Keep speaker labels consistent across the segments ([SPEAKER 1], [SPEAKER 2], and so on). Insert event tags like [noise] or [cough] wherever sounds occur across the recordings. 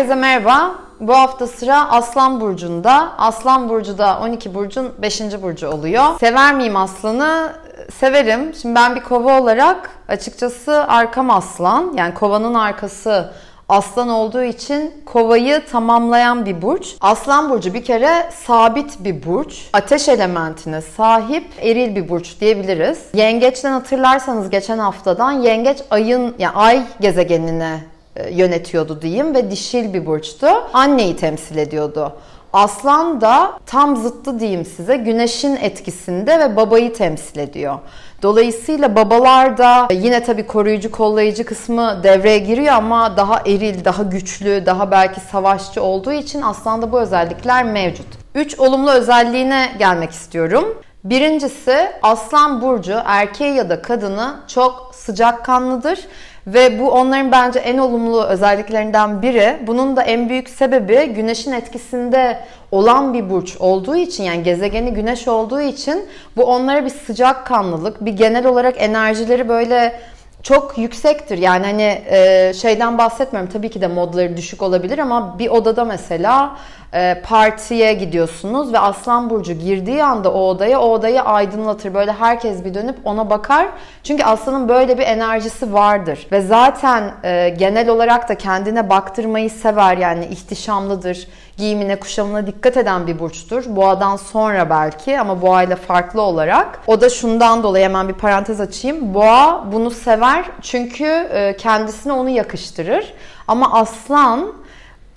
[SPEAKER 1] Herkese merhaba. Bu hafta sıra Aslan Burcu'nda. Aslan Burcu da 12 Burcu'nun 5. Burcu oluyor. Sever miyim Aslan'ı? Severim. Şimdi ben bir kova olarak açıkçası arkam aslan. Yani kovanın arkası aslan olduğu için kovayı tamamlayan bir burç. Aslan burcu bir kere sabit bir burç. Ateş elementine sahip eril bir burç diyebiliriz. Yengeçten hatırlarsanız geçen haftadan yengeç ayın yani ay gezegenine yönetiyordu diyeyim ve dişil bir burçtu. Anneyi temsil ediyordu. Aslan da tam zıttı diyeyim size güneşin etkisinde ve babayı temsil ediyor. Dolayısıyla babalar da yine tabii koruyucu kollayıcı kısmı devreye giriyor ama daha eril, daha güçlü, daha belki savaşçı olduğu için aslında bu özellikler mevcut. Üç olumlu özelliğine gelmek istiyorum. Birincisi Aslan Burcu erkeği ya da kadını çok sıcakkanlıdır ve bu onların bence en olumlu özelliklerinden biri. Bunun da en büyük sebebi güneşin etkisinde olan bir burç olduğu için yani gezegeni güneş olduğu için bu onlara bir sıcakkanlılık, bir genel olarak enerjileri böyle çok yüksektir. Yani hani e, şeyden bahsetmiyorum. Tabii ki de modları düşük olabilir ama bir odada mesela e, partiye gidiyorsunuz ve Aslan Burcu girdiği anda o odaya o odayı aydınlatır. Böyle herkes bir dönüp ona bakar. Çünkü Aslan'ın böyle bir enerjisi vardır. Ve zaten e, genel olarak da kendine baktırmayı sever. Yani ihtişamlıdır. Giyimine, kuşamına dikkat eden bir burçtur. Boğadan sonra belki ama boğayla farklı olarak. O da şundan dolayı hemen bir parantez açayım. Boğa bunu sever çünkü e, kendisine onu yakıştırır. Ama aslan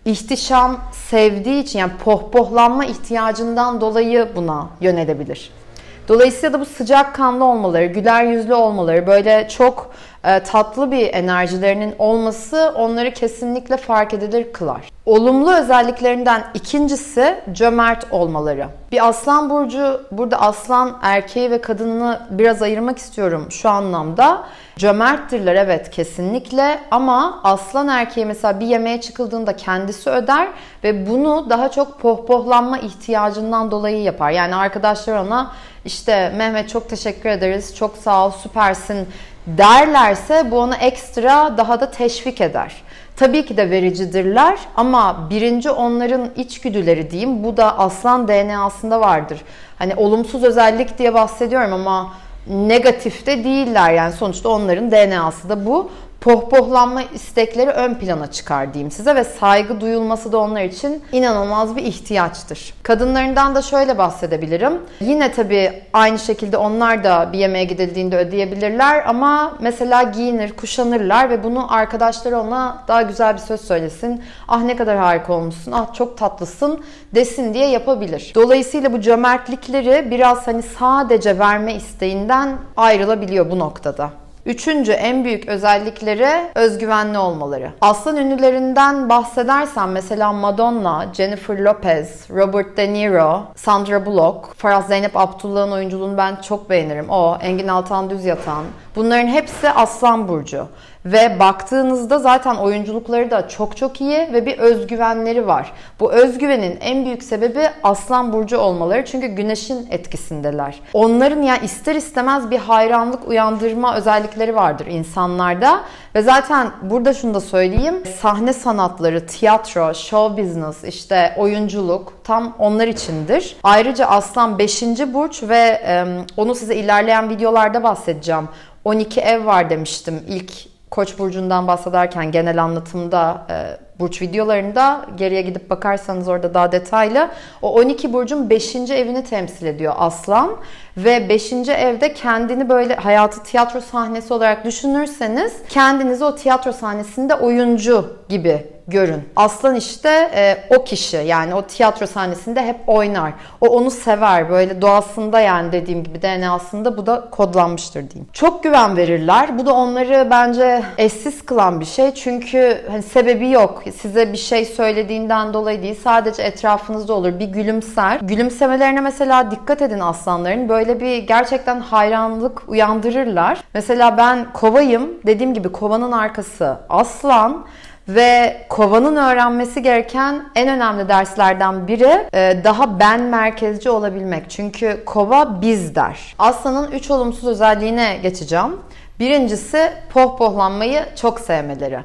[SPEAKER 1] ihtişam sevdiği için yani pohpohlanma ihtiyacından dolayı buna yönelebilir. Dolayısıyla da bu sıcak kanlı olmaları, güler yüzlü olmaları, böyle çok tatlı bir enerjilerinin olması onları kesinlikle fark edilir kılar. Olumlu özelliklerinden ikincisi cömert olmaları. Bir aslan burcu, burada aslan erkeği ve kadını biraz ayırmak istiyorum şu anlamda. Cömerttirler evet kesinlikle ama aslan erkeği mesela bir yemeğe çıkıldığında kendisi öder ve bunu daha çok pohpohlanma ihtiyacından dolayı yapar. Yani arkadaşlar ona işte Mehmet çok teşekkür ederiz, çok sağ ol, süpersin derlerse bu onu ekstra daha da teşvik eder. Tabii ki de vericidirler ama birinci onların içgüdüleri diyeyim bu da aslan DNA'sında vardır. Hani olumsuz özellik diye bahsediyorum ama negatif de değiller yani sonuçta onların DNA'sı da bu pohpohlanma istekleri ön plana çıkar diyeyim size ve saygı duyulması da onlar için inanılmaz bir ihtiyaçtır. Kadınlarından da şöyle bahsedebilirim. Yine tabii aynı şekilde onlar da bir yemeğe gidildiğinde ödeyebilirler ama mesela giyinir, kuşanırlar ve bunu arkadaşları ona daha güzel bir söz söylesin. Ah ne kadar harika olmuşsun, ah çok tatlısın desin diye yapabilir. Dolayısıyla bu cömertlikleri biraz hani sadece verme isteğinden ayrılabiliyor bu noktada. Üçüncü en büyük özellikleri özgüvenli olmaları. Aslan ünlülerinden bahsedersem mesela Madonna, Jennifer Lopez, Robert De Niro, Sandra Bullock, Faraz Zeynep Abdullah'ın oyunculuğunu ben çok beğenirim. O, Engin Altan Düz Yatan. Bunların hepsi Aslan Burcu. Ve baktığınızda zaten oyunculukları da çok çok iyi ve bir özgüvenleri var. Bu özgüvenin en büyük sebebi Aslan Burcu olmaları çünkü güneşin etkisindeler. Onların ya yani ister istemez bir hayranlık uyandırma özellikleri vardır insanlarda. Ve zaten burada şunu da söyleyeyim. Sahne sanatları, tiyatro, show business, işte oyunculuk tam onlar içindir. Ayrıca Aslan 5. burç ve onu size ilerleyen videolarda bahsedeceğim. 12 ev var demiştim ilk Koç burcundan bahsederken genel anlatımda e, burç videolarında geriye gidip bakarsanız orada daha detaylı. O 12 burcun 5. evini temsil ediyor Aslan ve 5. evde kendini böyle hayatı tiyatro sahnesi olarak düşünürseniz kendinizi o tiyatro sahnesinde oyuncu gibi görün. Aslan işte e, o kişi yani o tiyatro sahnesinde hep oynar. O onu sever böyle doğasında yani dediğim gibi DNA'sında bu da kodlanmıştır diyeyim. Çok güven verirler. Bu da onları bence eşsiz kılan bir şey. Çünkü hani sebebi yok. Size bir şey söylediğinden dolayı değil. Sadece etrafınızda olur. Bir gülümser. Gülümsemelerine mesela dikkat edin aslanların. Böyle bir gerçekten hayranlık uyandırırlar. Mesela ben kovayım. Dediğim gibi kovanın arkası aslan. Ve kovanın öğrenmesi gereken en önemli derslerden biri e, daha ben merkezci olabilmek. Çünkü kova biz der. Aslanın üç olumsuz özelliğine geçeceğim. Birincisi pohpohlanmayı çok sevmeleri.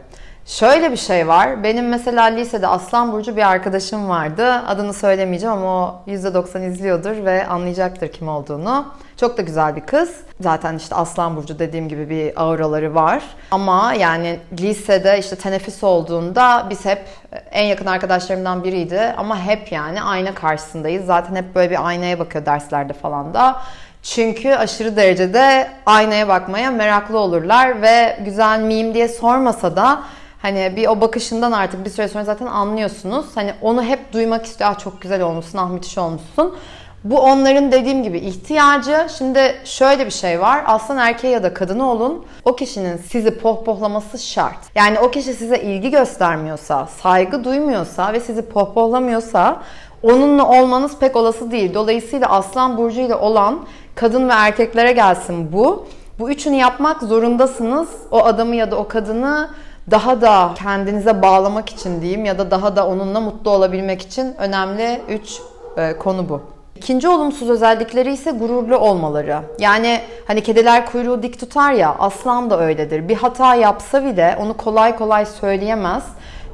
[SPEAKER 1] Şöyle bir şey var. Benim mesela lisede Aslan Burcu bir arkadaşım vardı. Adını söylemeyeceğim ama o %90 izliyordur ve anlayacaktır kim olduğunu. Çok da güzel bir kız. Zaten işte Aslan Burcu dediğim gibi bir auraları var. Ama yani lisede işte teneffüs olduğunda biz hep en yakın arkadaşlarımdan biriydi. Ama hep yani ayna karşısındayız. Zaten hep böyle bir aynaya bakıyor derslerde falan da. Çünkü aşırı derecede aynaya bakmaya meraklı olurlar ve güzel miyim diye sormasa da Hani bir o bakışından artık bir süre sonra zaten anlıyorsunuz. Hani onu hep duymak istiyor. Ah çok güzel olmuşsun, ah müthiş olmuşsun. Bu onların dediğim gibi ihtiyacı. Şimdi şöyle bir şey var. Aslan erkeği ya da kadını olun. O kişinin sizi pohpohlaması şart. Yani o kişi size ilgi göstermiyorsa, saygı duymuyorsa ve sizi pohpohlamıyorsa onunla olmanız pek olası değil. Dolayısıyla Aslan burcu ile olan kadın ve erkeklere gelsin bu. Bu üçünü yapmak zorundasınız. O adamı ya da o kadını daha da kendinize bağlamak için diyeyim ya da daha da onunla mutlu olabilmek için önemli 3 e, konu bu. İkinci olumsuz özellikleri ise gururlu olmaları. Yani hani kediler kuyruğu dik tutar ya aslan da öyledir. Bir hata yapsa bile onu kolay kolay söyleyemez.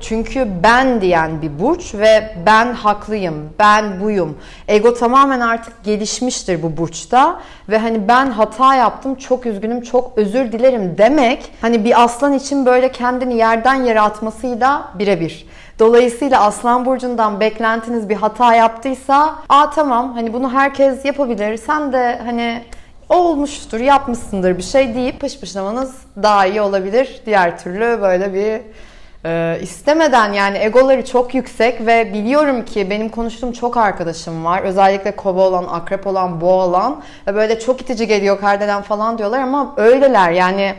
[SPEAKER 1] Çünkü ben diyen bir burç ve ben haklıyım, ben buyum. Ego tamamen artık gelişmiştir bu burçta ve hani ben hata yaptım, çok üzgünüm, çok özür dilerim demek hani bir aslan için böyle kendini yerden yere atmasıyla birebir. Dolayısıyla Aslan Burcu'ndan beklentiniz bir hata yaptıysa, aa tamam hani bunu herkes yapabilir, sen de hani olmuştur, yapmışsındır bir şey deyip pışpışlamanız daha iyi olabilir. Diğer türlü böyle bir e, istemeden yani egoları çok yüksek ve biliyorum ki benim konuştuğum çok arkadaşım var. Özellikle kova olan, akrep olan, boğa olan ve böyle çok itici geliyor kardelen falan diyorlar ama öyleler yani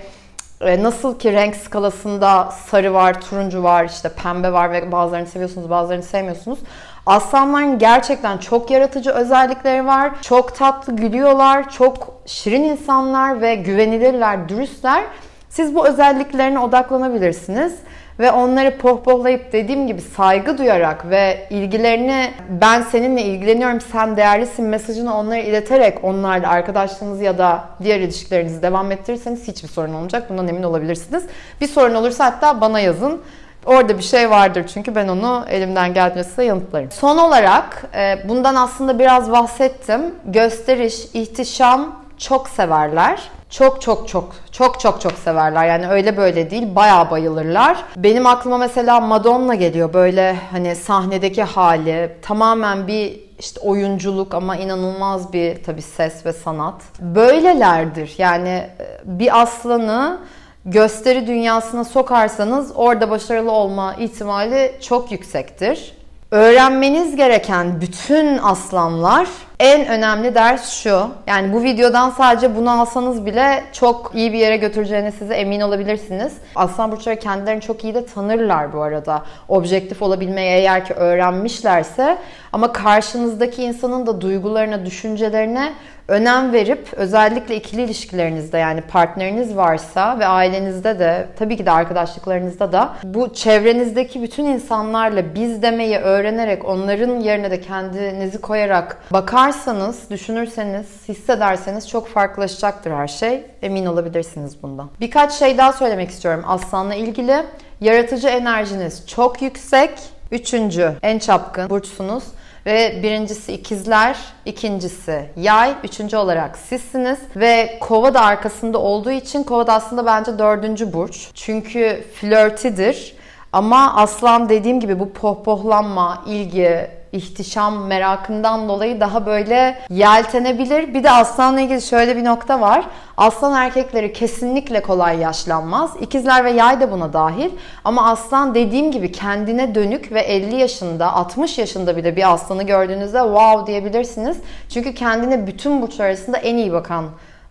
[SPEAKER 1] nasıl ki renk skalasında sarı var, turuncu var, işte pembe var ve bazılarını seviyorsunuz, bazılarını sevmiyorsunuz. Aslanların gerçekten çok yaratıcı özellikleri var. Çok tatlı gülüyorlar, çok şirin insanlar ve güvenilirler, dürüstler. Siz bu özelliklerine odaklanabilirsiniz ve onları pohpohlayıp dediğim gibi saygı duyarak ve ilgilerini ben seninle ilgileniyorum sen değerlisin mesajını onlara ileterek onlarla arkadaşlığınızı ya da diğer ilişkilerinizi devam ettirirseniz hiçbir sorun olmayacak. Bundan emin olabilirsiniz. Bir sorun olursa hatta bana yazın. Orada bir şey vardır çünkü ben onu elimden geldiğince yanıtlarım. Son olarak e, bundan aslında biraz bahsettim. Gösteriş, ihtişam çok severler. Çok çok çok çok çok çok severler. Yani öyle böyle değil. Bayağı bayılırlar. Benim aklıma mesela Madonna geliyor. Böyle hani sahnedeki hali tamamen bir işte oyunculuk ama inanılmaz bir tabii ses ve sanat. Böylelerdir. Yani e, bir aslanı gösteri dünyasına sokarsanız orada başarılı olma ihtimali çok yüksektir. Öğrenmeniz gereken bütün aslanlar en önemli ders şu. Yani bu videodan sadece bunu alsanız bile çok iyi bir yere götüreceğine size emin olabilirsiniz. Aslan burçları kendilerini çok iyi de tanırlar bu arada. Objektif olabilmeyi eğer ki öğrenmişlerse ama karşınızdaki insanın da duygularına, düşüncelerine önem verip özellikle ikili ilişkilerinizde yani partneriniz varsa ve ailenizde de tabii ki de arkadaşlıklarınızda da bu çevrenizdeki bütün insanlarla biz demeyi öğrenerek onların yerine de kendinizi koyarak bakarsanız, düşünürseniz, hissederseniz çok farklılaşacaktır her şey. Emin olabilirsiniz bundan. Birkaç şey daha söylemek istiyorum Aslan'la ilgili. Yaratıcı enerjiniz çok yüksek. Üçüncü en çapkın burçsunuz. Ve birincisi ikizler, ikincisi yay, üçüncü olarak sizsiniz. Ve kova da arkasında olduğu için kova da aslında bence dördüncü burç. Çünkü flörtidir. Ama aslan dediğim gibi bu pohpohlanma, ilgi, ihtişam merakından dolayı daha böyle yeltenebilir. Bir de aslanla ilgili şöyle bir nokta var. Aslan erkekleri kesinlikle kolay yaşlanmaz. İkizler ve yay da buna dahil. Ama aslan dediğim gibi kendine dönük ve 50 yaşında, 60 yaşında bile bir aslanı gördüğünüzde wow diyebilirsiniz. Çünkü kendine bütün burçlar arasında en iyi bakan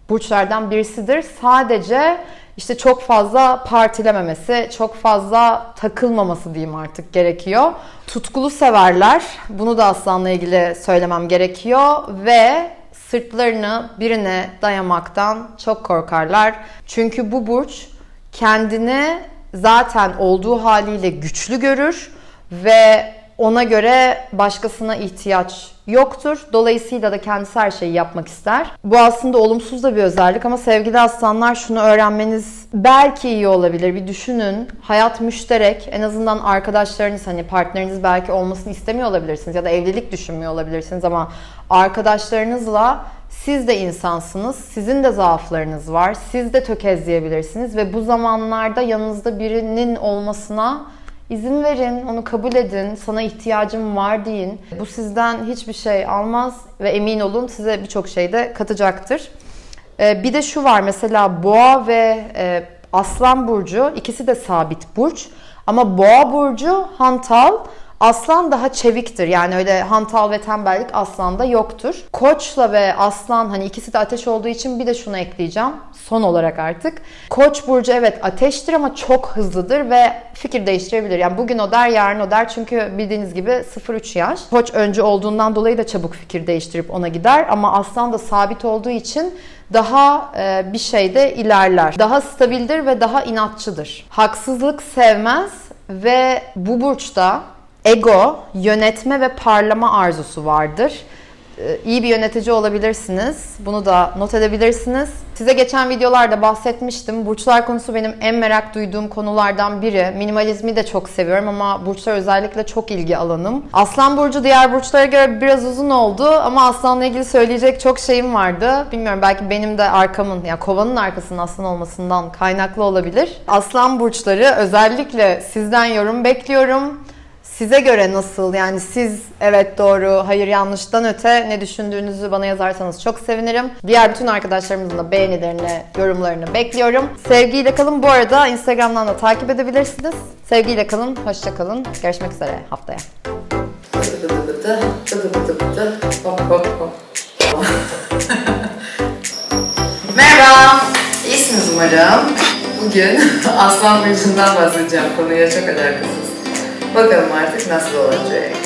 [SPEAKER 1] burçlardan birisidir. Sadece işte çok fazla partilememesi, çok fazla takılmaması diyeyim artık gerekiyor. Tutkulu severler. Bunu da aslanla ilgili söylemem gerekiyor ve sırtlarını birine dayamaktan çok korkarlar. Çünkü bu burç kendini zaten olduğu haliyle güçlü görür ve ona göre başkasına ihtiyaç yoktur. Dolayısıyla da kendisi her şeyi yapmak ister. Bu aslında olumsuz da bir özellik ama sevgili aslanlar şunu öğrenmeniz belki iyi olabilir. Bir düşünün. Hayat müşterek. En azından arkadaşlarınız hani partneriniz belki olmasını istemiyor olabilirsiniz ya da evlilik düşünmüyor olabilirsiniz ama arkadaşlarınızla siz de insansınız. Sizin de zaaflarınız var. Siz de tökezleyebilirsiniz ve bu zamanlarda yanınızda birinin olmasına izin verin, onu kabul edin. Sana ihtiyacım var deyin. Bu sizden hiçbir şey almaz ve emin olun size birçok şey de katacaktır. Ee, bir de şu var mesela boğa ve e, aslan burcu ikisi de sabit burç. Ama boğa burcu hantal, Aslan daha çeviktir. Yani öyle hantal ve tembellik aslanda yoktur. Koçla ve aslan hani ikisi de ateş olduğu için bir de şunu ekleyeceğim. Son olarak artık. Koç burcu evet ateştir ama çok hızlıdır ve fikir değiştirebilir. Yani bugün o der yarın o der çünkü bildiğiniz gibi 0-3 yaş. Koç önce olduğundan dolayı da çabuk fikir değiştirip ona gider ama aslan da sabit olduğu için daha e, bir şeyde ilerler. Daha stabildir ve daha inatçıdır. Haksızlık sevmez ve bu burçta ego, yönetme ve parlama arzusu vardır. Ee, iyi bir yönetici olabilirsiniz. Bunu da not edebilirsiniz. Size geçen videolarda bahsetmiştim. Burçlar konusu benim en merak duyduğum konulardan biri. Minimalizmi de çok seviyorum ama burçlar özellikle çok ilgi alanım. Aslan burcu diğer burçlara göre biraz uzun oldu ama aslanla ilgili söyleyecek çok şeyim vardı. Bilmiyorum belki benim de arkamın yani kovanın arkasının aslan olmasından kaynaklı olabilir. Aslan burçları özellikle sizden yorum bekliyorum. Size göre nasıl? Yani siz evet doğru, hayır yanlıştan öte ne düşündüğünüzü bana yazarsanız çok sevinirim. Diğer bütün arkadaşlarımızın da beğenilerini, yorumlarını bekliyorum. Sevgiyle kalın. Bu arada Instagram'dan da takip edebilirsiniz. Sevgiyle kalın, hoşça kalın. Görüşmek üzere haftaya. Merhaba, iyisiniz umarım. Bugün [laughs] Aslan Burcu'ndan bahsedeceğim konuya çok alakasız. Bakalım artık nasıl olacak.